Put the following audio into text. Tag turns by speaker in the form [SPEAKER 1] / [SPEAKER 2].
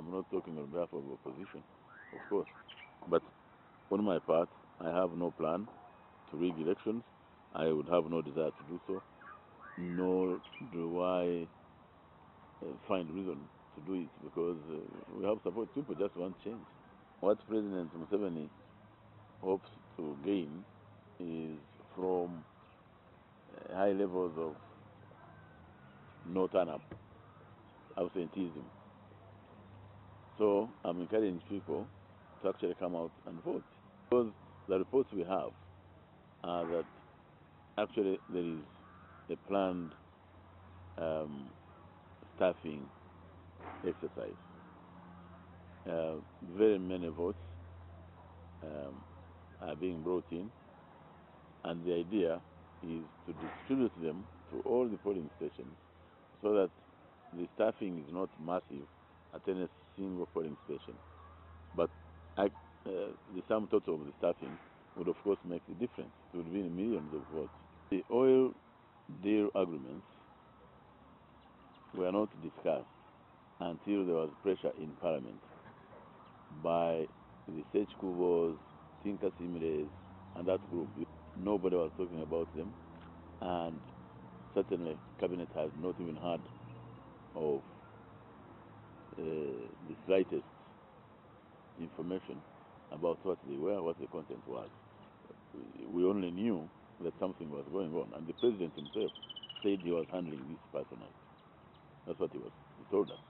[SPEAKER 1] I'm not talking on behalf of opposition, of course. But on my part, I have no plan to rig elections. I would have no desire to do so, nor do I uh, find reason to do it because uh, we have support. People just want change. What President Museveni hopes to gain is from uh, high levels of no turn up, absenteeism. So I'm encouraging people to actually come out and vote. Because the reports we have are that actually there is a planned um, staffing exercise. Uh, very many votes um, are being brought in, and the idea is to distribute them to all the polling stations so that the staffing is not massive at any single polling station. But I, uh, the sum total of the staffing would of course make the difference. It would be millions of votes. The oil deal agreements were not discussed until there was pressure in Parliament by the Sech Kubos, Tinkasiimires, and that group. Nobody was talking about them, and certainly Cabinet has not even heard of Uh, the slightest information about what they were, what the content was. We only knew that something was going on, and the president himself said he was handling this personally. That's what he was. He told us.